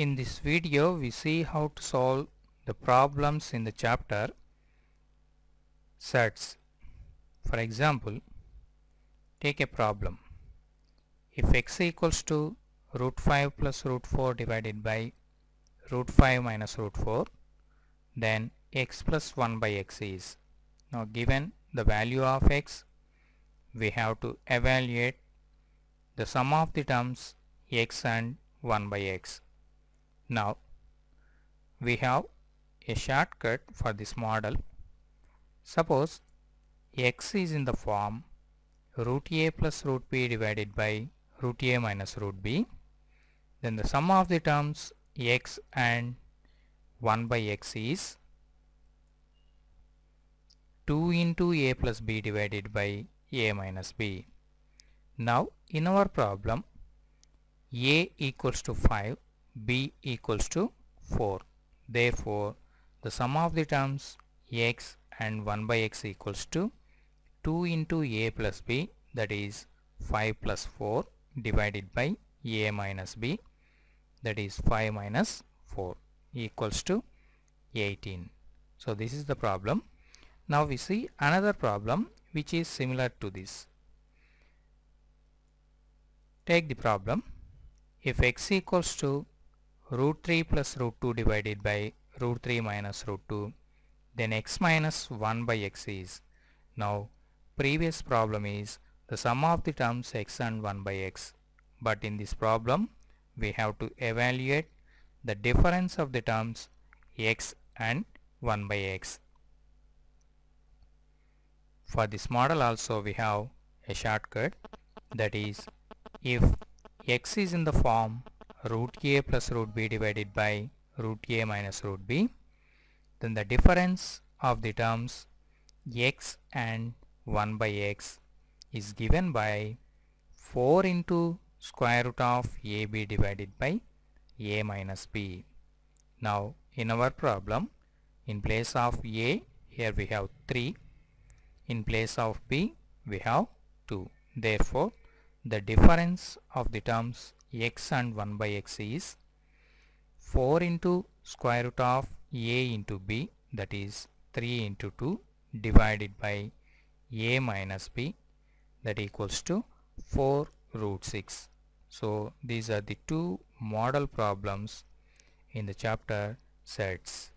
video we see how to solve the problems in the chapter surds. For example, take a problem. If x equals to root 5 plus root 4 divided by root 5 minus root 4 then x plus 1 by x is. Now given the value of x we have to evaluate the sum of the terms x and 1 by x. Now we have a shortcut for this model. Suppose x is in the form root a plus root b divided by root a minus root b then the sum of the terms x and 1 by x is 2 into a plus b divided by a minus b. Now in our problem a equals to 5 b equals to 4 therefore the sum of the terms x and 1 by x equals to 2 into a plus b that is 5 plus 4 divided by a minus b that is 5 minus 4 equals to 18 so this is the problem. Now we see another problem which is similar to this. Take the problem. If x equals to root 3 plus root 2 divided by root 3 minus root 2 then x minus 1 by x is. Now previous problem is the sum of the terms x and 1 by x. But in this problem we have to evaluate the difference of the terms x and 1 by x. For this model also we have a shortcut. That is if x is in the form root a plus root b divided by root a minus root b. Then the difference of the terms x and 1 by x is given by 4 into square root of ab divided by a minus b. Now in our problem in place of a here we have 3 in place of b we have 2 therefore the difference of the terms x and 1 by x is 4 into square root of a into b that is 3 into 2 divided by a minus b that equals to 4 root 6. So these are the two model problems in the chapter surds.